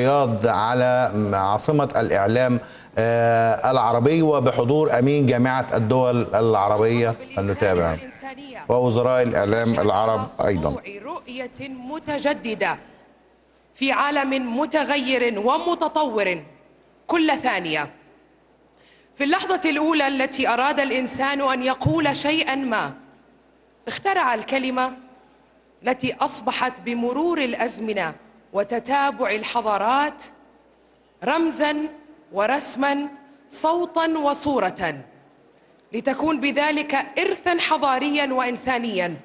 الرياض على عاصمة الإعلام آه، العربي وبحضور أمين جامعة الدول العربية فلنتابع ووزراء الإعلام العرب أيضا. رؤية متجددة في عالم متغير ومتطور كل ثانية. في اللحظة الأولى التي أراد الإنسان أن يقول شيئا ما اخترع الكلمة التي أصبحت بمرور الأزمنة. وتتابع الحضارات رمزا ورسما صوتا وصورة. لتكون بذلك إرثا حضاريا وإنسانيا.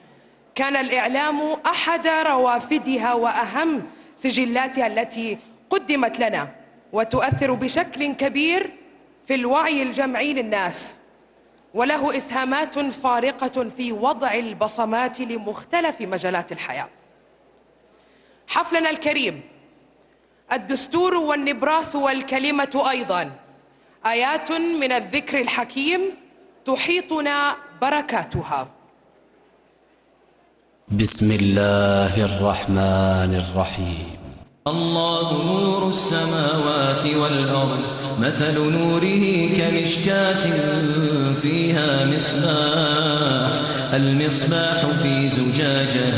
كان الإعلام أحد روافدها وأهم سجلاتها التي قدمت لنا وتؤثر بشكل كبير في الوعي الجمعي للناس. وله إسهامات فارقة في وضع البصمات لمختلف مجالات الحياة. حفلنا الكريم الدستور والنبراس والكلمة أيضا. آيات من الذكر الحكيم تحيطنا بركاتها. بسم الله الرحمن الرحيم. الله نور السماوات والأرض مثل نوره كمشكاة فيها مصباح. المصباح في زجاجة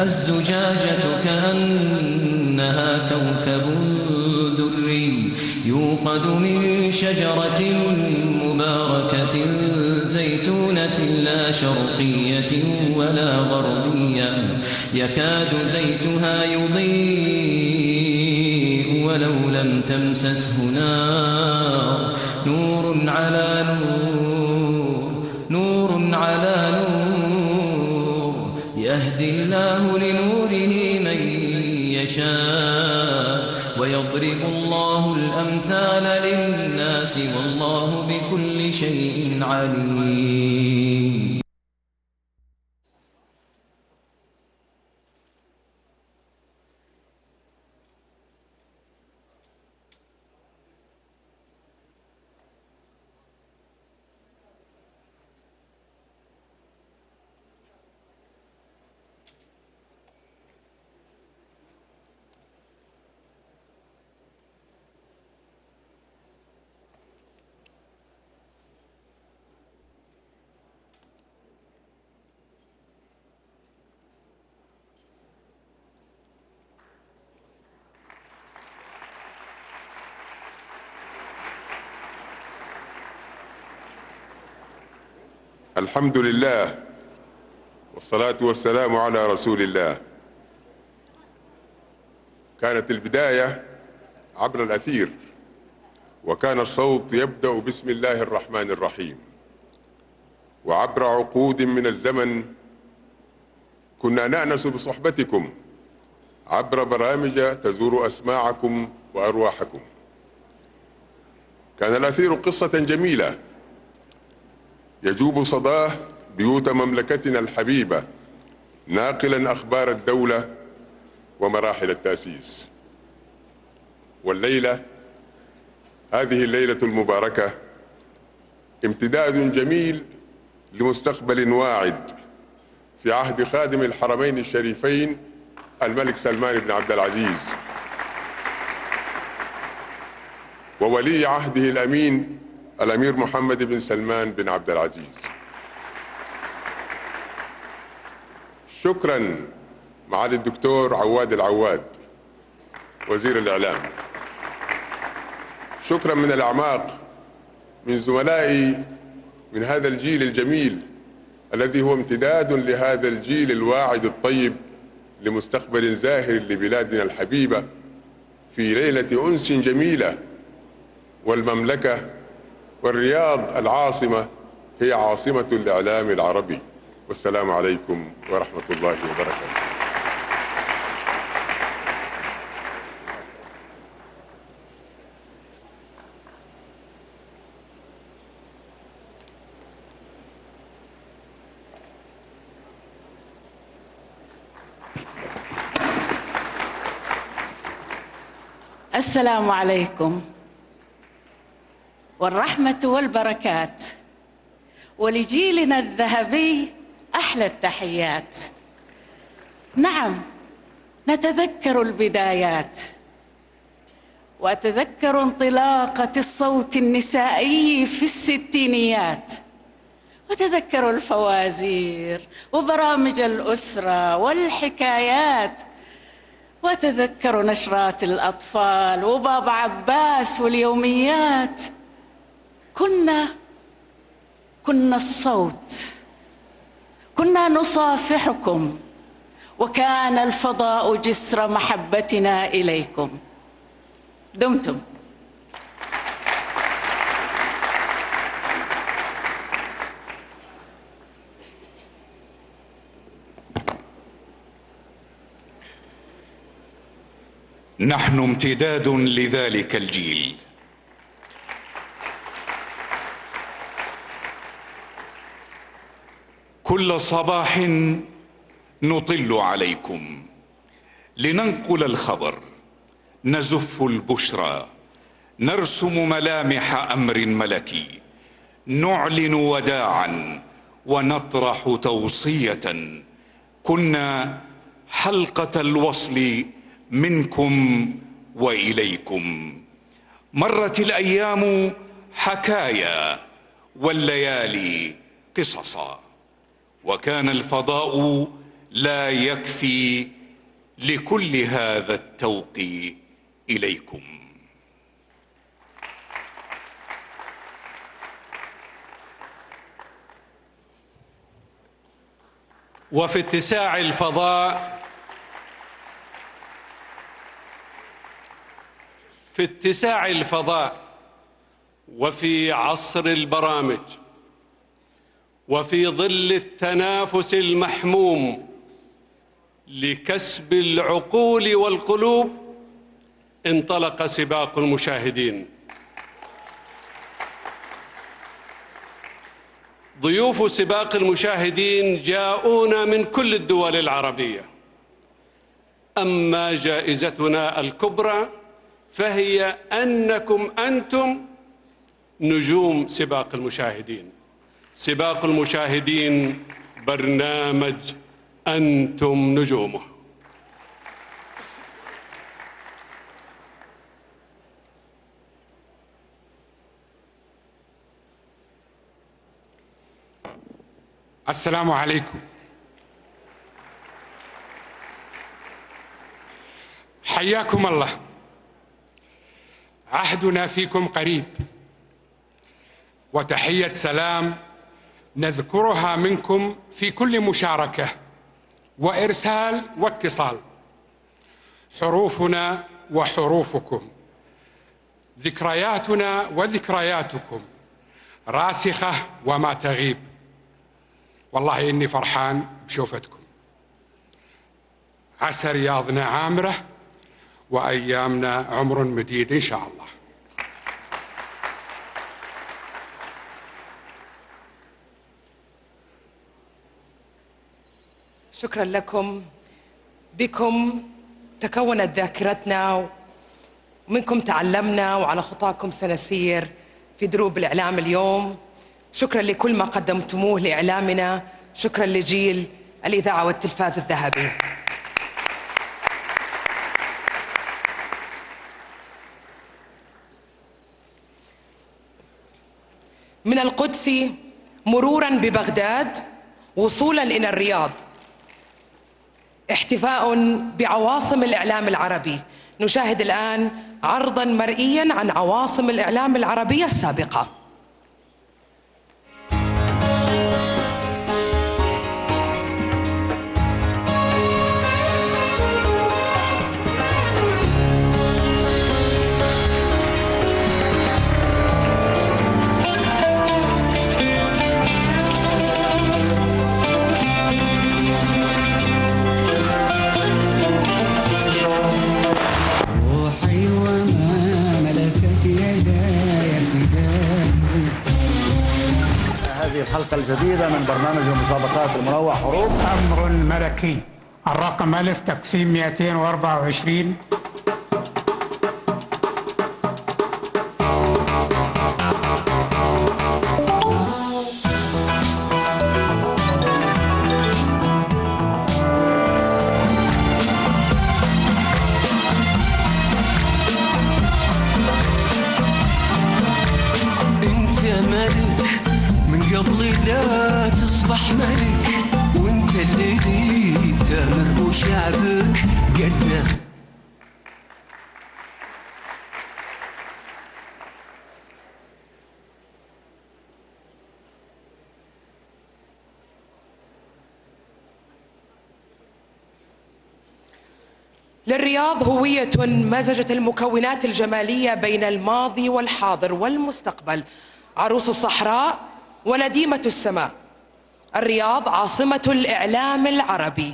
الزجاجة كأنها كوكب دري يوقد من شجرة مباركة زيتونة لا شرقية ولا غربية. يكاد زيتها يضيء تمسسه نار. نور على نور. نور على نور. يهدي الله لنوره من يشاء. ويضرب الله الأمثال للناس والله بكل شيء عليم. الحمد لله والصلاة والسلام على رسول الله كانت البداية عبر الأثير وكان الصوت يبدأ بسم الله الرحمن الرحيم. وعبر عقود من الزمن كنا نأنس بصحبتكم عبر برامج تزور أسماعكم وأرواحكم. كان الأثير قصة جميلة يجوب صداه بيوت مملكتنا الحبيبة ناقلا أخبار الدولة ومراحل التأسيس. والليلة هذه الليلة المباركة امتداد جميل لمستقبل واعد في عهد خادم الحرمين الشريفين الملك سلمان بن عبد العزيز. وولي عهده الأمين الأمير محمد بن سلمان بن عبد العزيز. شكرا معالي الدكتور عواد العواد وزير الإعلام. شكرا من الأعماق من زملائي من هذا الجيل الجميل الذي هو امتداد لهذا الجيل الواعد الطيب لمستقبل زاهر لبلادنا الحبيبة في ليلة أنس جميلة والمملكة والرياض العاصمة هي عاصمة الإعلام العربي. والسلام عليكم ورحمة الله وبركاته. السلام عليكم. والرحمة والبركات. ولجيلنا الذهبي أحلى التحيات. نعم نتذكر البدايات. وأتذكر انطلاقة الصوت النسائي في الستينيات. وتذكر الفوازير وبرامج الأسرة والحكايات. وتذكر نشرات الأطفال وبابا عباس واليوميات. كنا كنا الصوت كنا نصافحكم وكان الفضاء جسر محبتنا إليكم. دمتم. نحن امتداد لذلك الجيل. كل صباح نطل عليكم لننقل الخبر نزف البشرى نرسم ملامح أمر ملكي نعلن وداعا ونطرح توصية. كنا حلقة الوصل منكم وإليكم. مرت الأيام حكايا والليالي قصصا. وكان الفضاء لا يكفي لكل هذا التوق إليكم. وفي اتساع الفضاء في اتساع الفضاء وفي عصر البرامج وفي ظل التنافس المحموم لكسب العقول والقلوب انطلق سباق المشاهدين. ضيوف سباق المشاهدين جاءونا من كل الدول العربية. أما جائزتنا الكبرى فهي أنكم أنتم نجوم سباق المشاهدين. سباق المشاهدين برنامج أنتم نجومه. السلام عليكم. حياكم الله. عهدنا فيكم قريب. وتحية سلام نذكرها منكم في كل مشاركة وإرسال واتصال. حروفنا وحروفكم. ذكرياتنا وذكرياتكم. راسخة وما تغيب. والله إني فرحان بشوفتكم. عسى رياضنا عامرة وأيامنا عمر مديد إن شاء الله. شكرا لكم. بكم تكونت ذاكرتنا ومنكم تعلمنا وعلى خطاكم سنسير في دروب الإعلام اليوم. شكرا لكل ما قدمتموه لإعلامنا. شكرا لجيل الإذاعة والتلفاز الذهبي. من القدس مرورا ببغداد وصولا إلى الرياض. احتفاء بعواصم الإعلام العربي. نشاهد الآن عرضا مرئيا عن عواصم الإعلام العربية السابقة. ملكي الرقم ألف تقسيم 224 للرياض هوية مزجت المكونات الجمالية بين الماضي والحاضر والمستقبل. عروس الصحراء ونديمة السماء. الرياض عاصمة الإعلام العربي.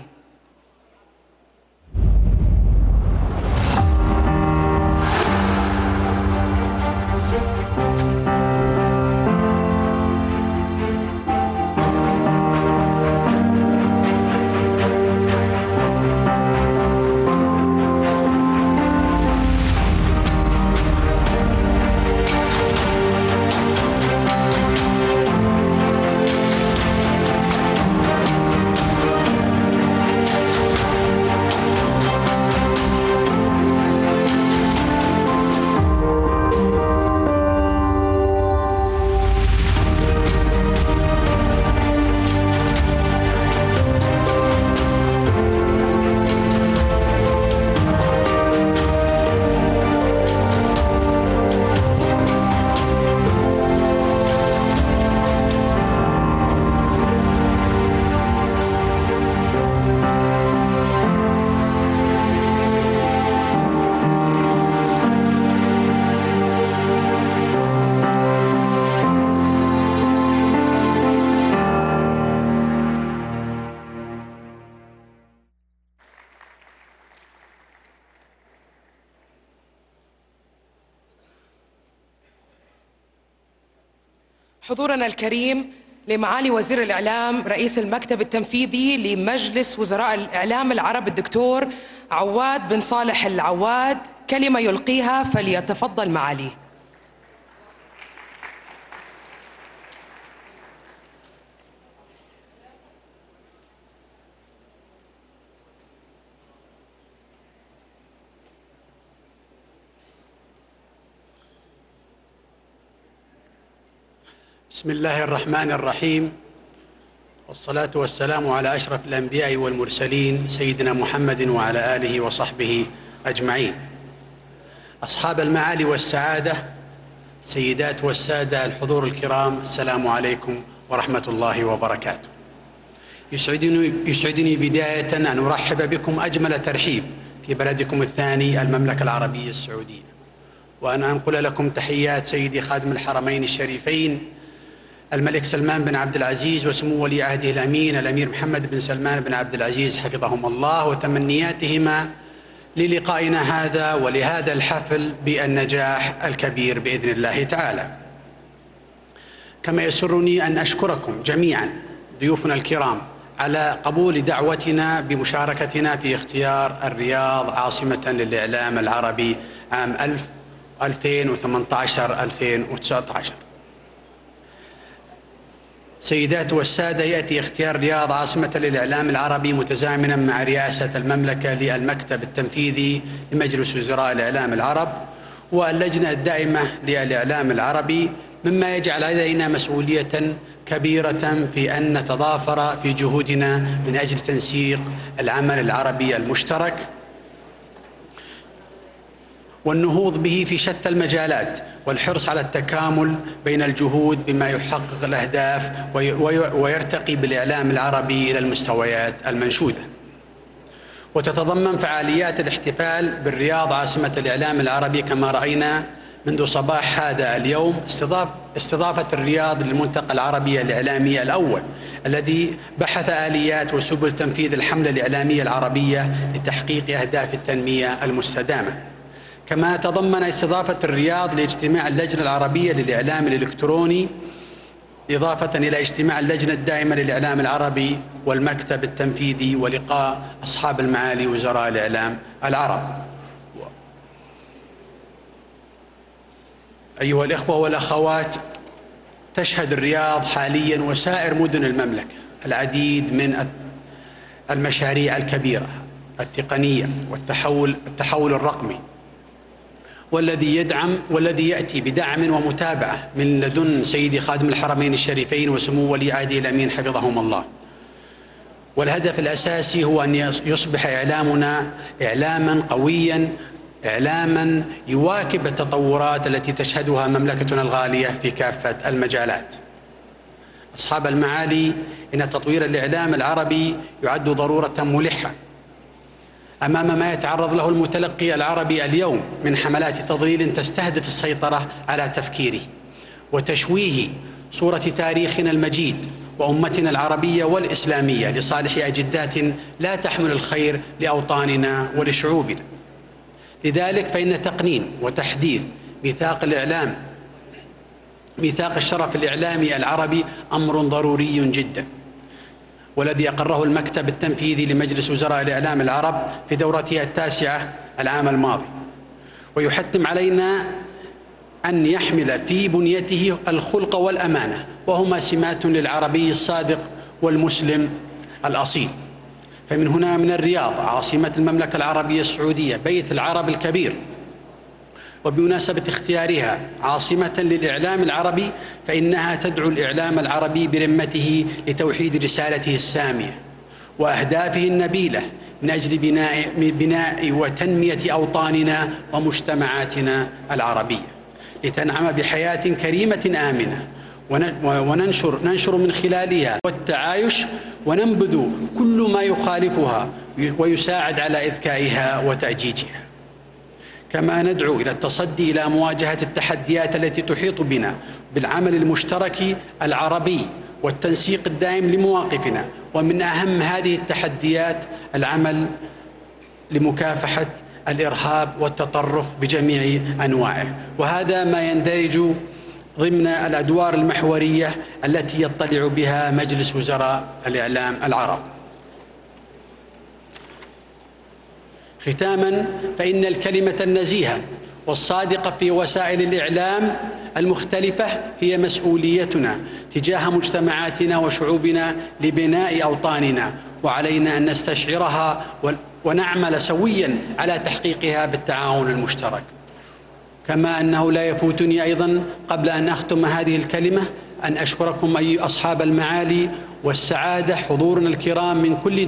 حضورنا الكريم لمعالي وزير الإعلام رئيس المكتب التنفيذي لمجلس وزراء الإعلام العرب الدكتور عواد بن صالح العواد. كلمة يلقيها فليتفضل معاليه. بسم الله الرحمن الرحيم. والصلاة والسلام على أشرف الأنبياء والمرسلين سيدنا محمد وعلى آله وصحبه أجمعين. أصحاب المعالي والسعادة سيدات والسادة الحضور الكرام السلام عليكم ورحمة الله وبركاته. يسعدني, يسعدني بداية أن أرحب بكم أجمل ترحيب في بلدكم الثاني المملكة العربية السعودية. وأن أنقل لكم تحيات سيدي خادم الحرمين الشريفين الملك سلمان بن عبد العزيز وسمو ولي عهده الأمين الأمير محمد بن سلمان بن عبد العزيز حفظهم الله وتمنياتهما للقائنا هذا ولهذا الحفل بالنجاح الكبير بإذن الله تعالى. كما يسرني أن أشكركم جميعا ضيوفنا الكرام على قبول دعوتنا بمشاركتنا في اختيار الرياض عاصمة للإعلام العربي عام 2018 2019. سيدات والسادة يأتي اختيار الرياض عاصمة للإعلام العربي متزامنا مع رئاسة المملكة للمكتب التنفيذي لمجلس وزراء الإعلام العرب واللجنة الدائمة للإعلام العربي مما يجعل علينا مسؤولية كبيرة في أن نتضافر في جهودنا من أجل تنسيق العمل العربي المشترك. والنهوض به في شتى المجالات والحرص على التكامل بين الجهود بما يحقق الأهداف ويرتقي بالإعلام العربي إلى المستويات المنشودة. وتتضمن فعاليات الاحتفال بالرياض عاصمة الإعلام العربي كما رأينا منذ صباح هذا اليوم استضاف استضافة الرياض للملتقى العربي الاعلامي الأول الذي بحث آليات وسبل تنفيذ الحملة الإعلامية العربية لتحقيق أهداف التنمية المستدامة. كما تضمن استضافة الرياض لاجتماع اللجنة العربية للإعلام الإلكتروني إضافة إلى اجتماع اللجنة الدائمة للإعلام العربي والمكتب التنفيذي ولقاء أصحاب المعالي وزراء الإعلام العرب. أيها الإخوة والأخوات تشهد الرياض حاليا وسائر مدن المملكة العديد من المشاريع الكبيرة التقنية والتحول التحول الرقمي. والذي يدعم والذي يأتي بدعم ومتابعة من لدن سيدي خادم الحرمين الشريفين وسمو ولي عهده الأمين حفظهم الله. والهدف الأساسي هو أن يصبح إعلامنا إعلاما قويا إعلاما يواكب التطورات التي تشهدها مملكتنا الغالية في كافة المجالات. أصحاب المعالي إن تطوير الإعلام العربي يعد ضرورة ملحة أمام ما يتعرض له المتلقي العربي اليوم من حملات تضليل تستهدف السيطرة على تفكيره وتشويه صورة تاريخنا المجيد وأمتنا العربية والإسلامية لصالح أجدات لا تحمل الخير لأوطاننا ولشعوبنا. لذلك فإن تقنين وتحديث ميثاق الإعلام ميثاق الشرف الإعلامي العربي أمر ضروري جدا. والذي أقره المكتب التنفيذي لمجلس وزراء الإعلام العرب في دورته التاسعة العام الماضي. ويحتم علينا أن يحمل في بنيته الخلق والأمانة وهما سمات للعربي الصادق والمسلم الأصيل فمن هنا من الرياض عاصمة المملكة العربية السعودية بيت العرب الكبير وبمناسبة اختيارها عاصمة للإعلام العربي فإنها تدعو الإعلام العربي برمته لتوحيد رسالته السامية وأهدافه النبيلة من أجل بناء, بناء وتنمية أوطاننا ومجتمعاتنا العربية. لتنعم بحياة كريمة آمنة وننشر ننشر من خلالها والتعايش وننبذ كل ما يخالفها ويساعد على إذكائها وتأجيجها. كما ندعو إلى التصدي إلى مواجهة التحديات التي تحيط بنا بالعمل المشترك العربي والتنسيق الدائم لمواقفنا ومن أهم هذه التحديات العمل لمكافحة الإرهاب والتطرف بجميع أنواعه. وهذا ما يندرج ضمن الأدوار المحورية التي يطلع بها مجلس وزراء الإعلام العرب. ختاما فإن الكلمة النزيهة والصادقة في وسائل الإعلام المختلفة هي مسؤوليتنا تجاه مجتمعاتنا وشعوبنا لبناء أوطاننا وعلينا أن نستشعرها ونعمل سويا على تحقيقها بالتعاون المشترك. كما أنه لا يفوتني أيضا قبل أن أختم هذه الكلمة أن أشكركم أي أصحاب المعالي والسعادة حضورنا الكرام من كل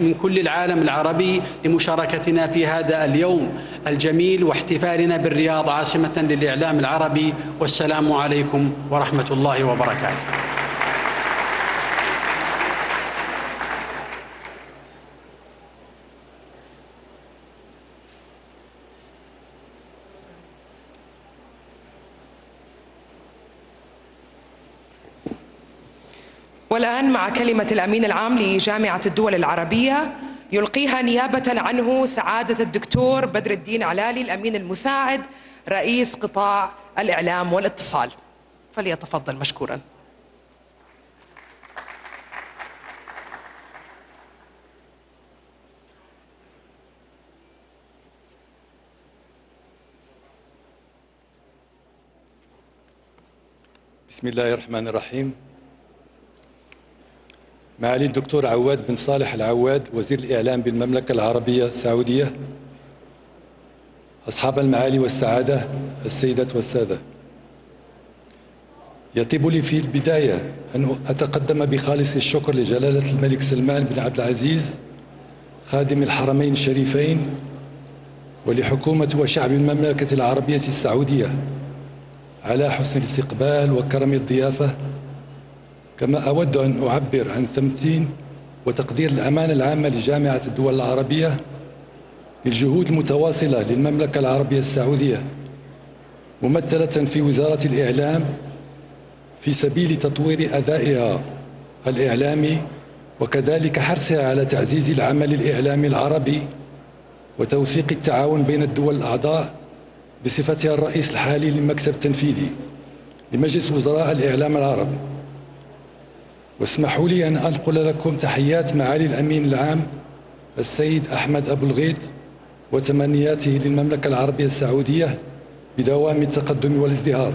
من كل العالم العربي لمشاركتنا في هذا اليوم الجميل واحتفالنا بالرياض عاصمة للإعلام العربي والسلام عليكم ورحمة الله وبركاته. والآن مع كلمة الأمين العام لجامعة الدول العربية يلقيها نيابة عنه سعادة الدكتور بدر الدين علالي الأمين المساعد رئيس قطاع الإعلام والاتصال. فليتفضل مشكورا. بسم الله الرحمن الرحيم. معالي الدكتور عواد بن صالح العواد وزير الإعلام بالمملكة العربية السعودية أصحاب المعالي والسعادة السيدات والسادة. يطيب لي في البداية أن أتقدم بخالص الشكر لجلالة الملك سلمان بن عبد العزيز خادم الحرمين الشريفين ولحكومة وشعب المملكة العربية السعودية على حسن الاستقبال وكرم الضيافة كما أود أن أعبر عن تمثيل وتقدير الأمانة العامة لجامعة الدول العربية للجهود المتواصلة للمملكة العربية السعودية ممثلة في وزارة الإعلام في سبيل تطوير أدائها الإعلامي وكذلك حرصها على تعزيز العمل الإعلامي العربي وتوثيق التعاون بين الدول الأعضاء بصفتها الرئيس الحالي للمكتب التنفيذي لمجلس وزراء الإعلام العرب واسمحوا لي أن أنقل لكم تحيات معالي الأمين العام السيد أحمد أبو الغيط وتمنياته للمملكة العربية السعودية بدوام التقدم والازدهار.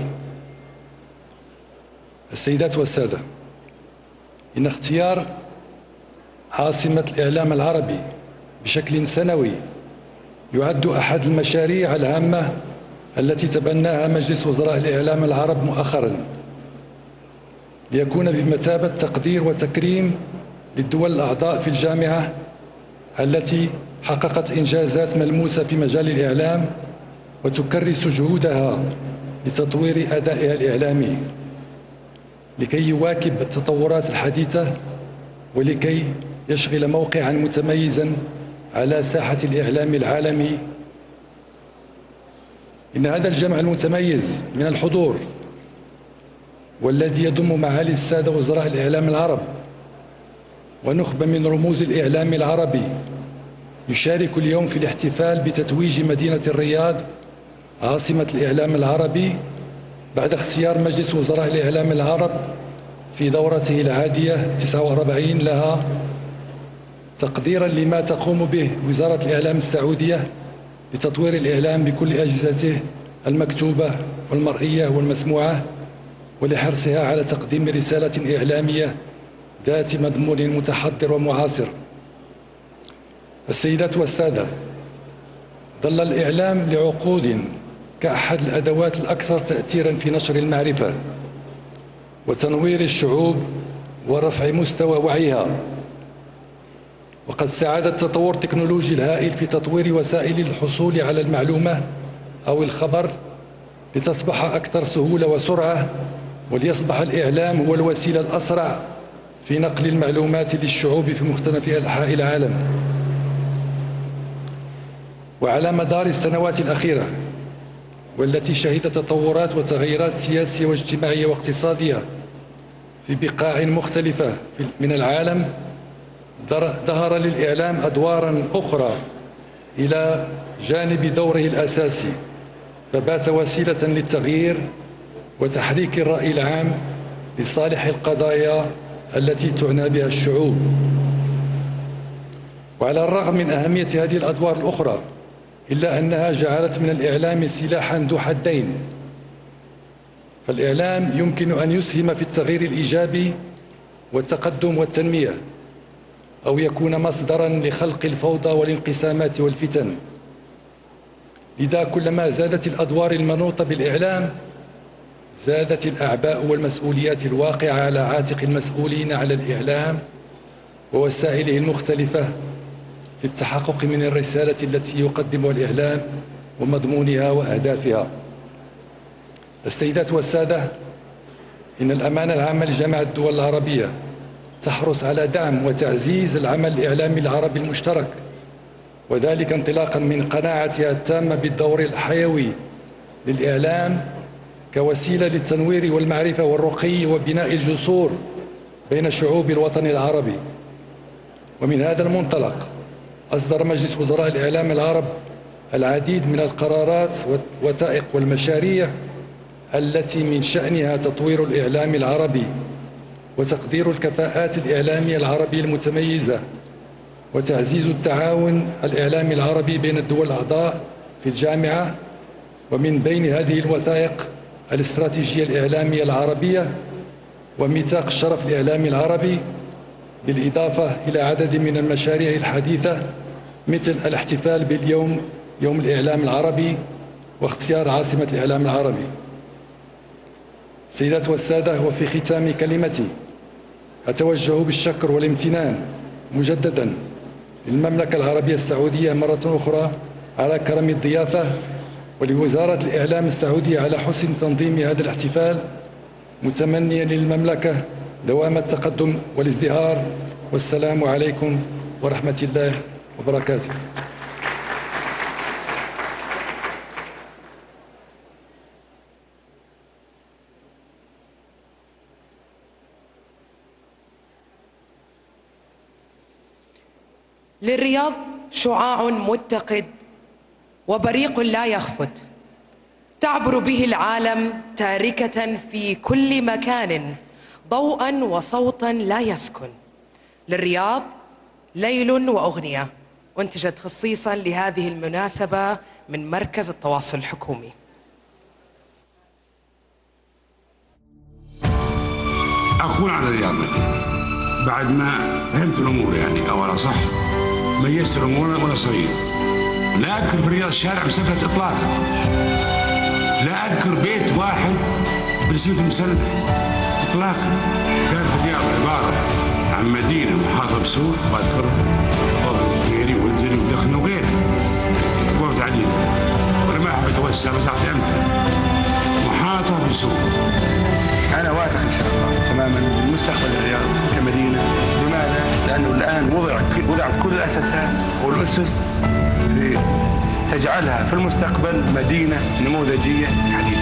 السيدات والسادة إن اختيار عاصمة الإعلام العربي بشكل سنوي يعد أحد المشاريع الهامة التي تبناها مجلس وزراء الإعلام العرب مؤخرا. ليكون بمثابة تقدير وتكريم للدول الأعضاء في الجامعة التي حققت إنجازات ملموسة في مجال الإعلام وتكرس جهودها لتطوير أدائها الإعلامي. لكي يواكب التطورات الحديثة ولكي يشغل موقعا متميزا على ساحة الإعلام العالمي. إن هذا الجمع المتميز من الحضور والذي يضم معالي السادة وزراء الإعلام العرب. ونخبة من رموز الإعلام العربي. يشارك اليوم في الاحتفال بتتويج مدينة الرياض عاصمة الإعلام العربي بعد اختيار مجلس وزراء الإعلام العرب في دورته العادية 49 لها. تقديرا لما تقوم به وزارة الإعلام السعودية لتطوير الإعلام بكل أجهزته المكتوبة والمرئية والمسموعة. ولحرصها على تقديم رسالة إعلامية ذات مضمون متحضر ومعاصر. السيدات والسادة ظل الإعلام لعقود كأحد الأدوات الأكثر تأثيرا في نشر المعرفة وتنوير الشعوب ورفع مستوى وعيها. وقد ساعد التطور التكنولوجي الهائل في تطوير وسائل الحصول على المعلومة أو الخبر لتصبح أكثر سهولة وسرعة وليصبح الإعلام هو الوسيلة الأسرع في نقل المعلومات للشعوب في مختلف أنحاء العالم. وعلى مدار السنوات الأخيرة والتي شهدت تطورات وتغيرات سياسية واجتماعية واقتصادية في بقاع مختلفة من العالم ظهر للإعلام أدوارا أخرى إلى جانب دوره الأساسي فبات وسيلة للتغيير وتحريك الرأي العام لصالح القضايا التي تعنى بها الشعوب. وعلى الرغم من أهمية هذه الأدوار الأخرى إلا أنها جعلت من الإعلام سلاحا ذو حدين. فالإعلام يمكن أن يسهم في التغيير الإيجابي والتقدم والتنمية أو يكون مصدرا لخلق الفوضى والانقسامات والفتن. لذا كلما زادت الأدوار المنوطة بالإعلام زادت الأعباء والمسؤوليات الواقعة على عاتق المسؤولين على الإعلام ووسائله المختلفة في التحقق من الرسالة التي يقدمها الإعلام ومضمونها وأهدافها. السيدات والسادة إن الأمانة العامة لجامعة الدول العربية تحرص على دعم وتعزيز العمل الإعلامي العربي المشترك وذلك انطلاقا من قناعتها التامة بالدور الحيوي للإعلام كوسيلة للتنوير والمعرفة والرقي وبناء الجسور بين شعوب الوطن العربي. ومن هذا المنطلق أصدر مجلس وزراء الإعلام العرب العديد من القرارات والوثائق والمشاريع التي من شأنها تطوير الإعلام العربي وتقدير الكفاءات الإعلامية العربية المتميزة وتعزيز التعاون الإعلامي العربي بين الدول الأعضاء في الجامعة. ومن بين هذه الوثائق الاستراتيجية الإعلامية العربية وميثاق الشرف الإعلامي العربي بالإضافة إلى عدد من المشاريع الحديثة مثل الاحتفال باليوم يوم الإعلام العربي واختيار عاصمة الإعلام العربي. سيدات والسادة وفي ختام كلمتي أتوجه بالشكر والامتنان مجددا للمملكة العربية السعودية مرة أخرى على كرم الضيافة ولوزارة الإعلام السعودية على حسن تنظيم هذا الاحتفال متمنيا للمملكة دوام التقدم والازدهار. والسلام عليكم ورحمة الله وبركاته. للرياض شعاع متقد. وبريق لا يخفت. تعبر به العالم تاركة في كل مكان ضوءا وصوتا لا يسكن. للرياض ليل وأغنية. أنتجت خصيصا لهذه المناسبة من مركز التواصل الحكومي. أقول على الرياض بعد ما فهمت الأمور يعني أو على صح ميزت الأمور وأنا صغير. لا أذكر في الرياض الشارع بسفرة إطلاق لا أذكر بيت واحد برسمة مسلح اطلاقا كانت الرياض عبارة عن مدينة محاطه بسور واذكر غيري والزري ودخن وغيره. كبرت عديده وأنا ما أحب أتوسع بس أعطي أمثلة. محاطة بسور. أنا واثق إن شاء الله تماما من مستقبل الرياض كمدينة. لماذا؟ لأنه الآن وضعت كل الأساسات والأسس اللي تجعلها في المستقبل مدينة نموذجية حديثه.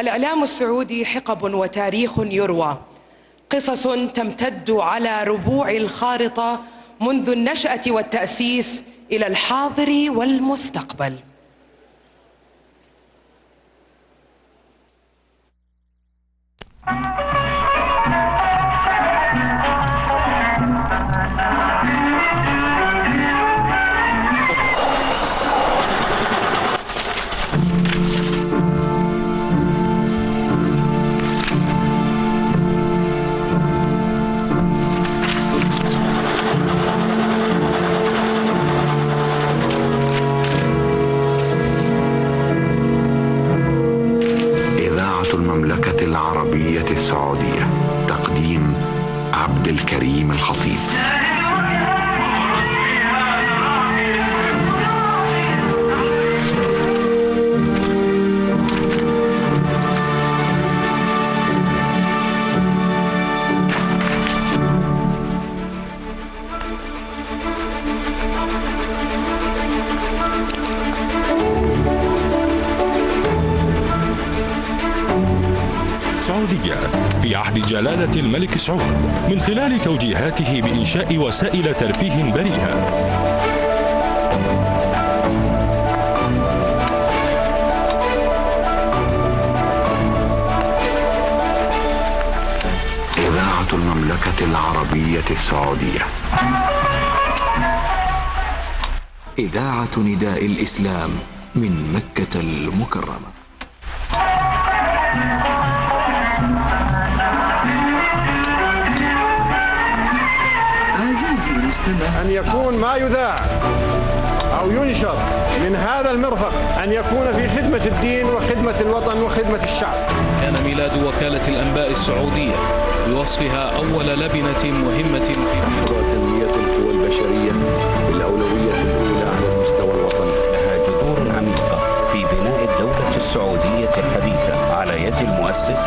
الإعلام السعودي حقب وتاريخ يروى. قصص تمتد على ربوع الخارطة منذ النشأة والتأسيس إلى الحاضر والمستقبل. الملك سعود من خلال توجيهاته بإنشاء وسائل ترفيه بريئة. إذاعة المملكة العربية السعودية. إذاعة نداء الإسلام من مكة المكرمة. عزيزي المستمع. أن يكون ما يذاع أو ينشر من هذا المرفق أن يكون في خدمة الدين وخدمة الوطن وخدمة الشعب. كان ميلاد وكالة الأنباء السعودية بوصفها أول لبنة مهمة في وتنمية القوى البشرية بالأولوية الأولى على المستوى الوطني. لها جذور عميقة في بناء الدولة السعودية الحديثة على يد المؤسس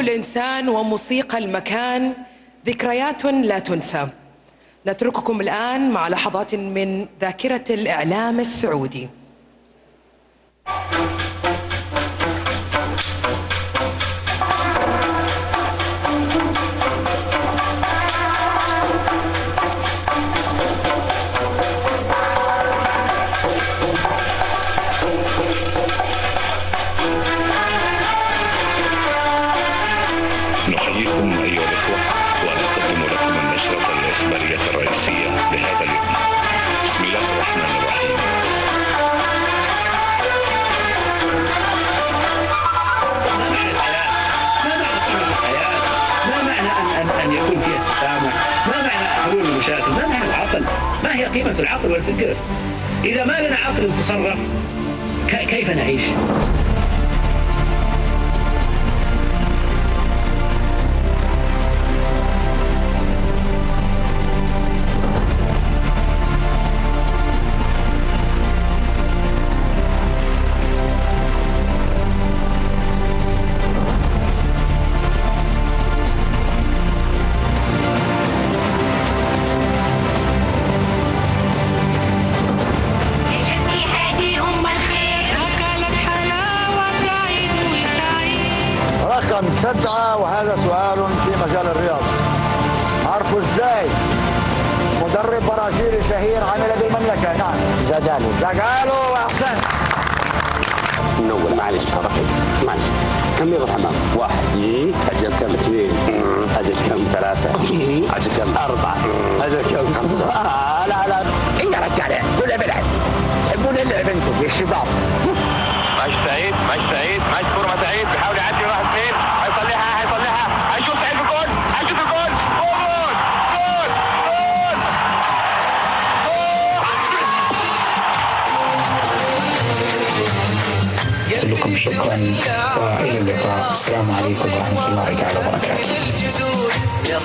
الإنسان وموسيقى المكان ذكريات لا تنسى. نترككم الآن مع لحظات من ذاكرة الإعلام السعودي. قيمة العقل والفكر. إذا ما لنا عقل نتصرف كيف نعيش؟ كم يضرب حمام؟ واحد أجل كم؟ اثنين. أجل كم؟ ثلاثة. أجل كم؟ أربعة. أجل كم؟ خمسة. آه لا لا. يا رجال ولا بلعب. تحبون اللعب أنتم يا شباب. ماشي سعيد. ماشي سعيد. ماشي كورة سعيد. بيحاول يعدي. واحد اثنين. هيصلحها هيصلحها. شكرا والى اللقاء السلام عليكم ورحمة الله تعالى وبركاته. يا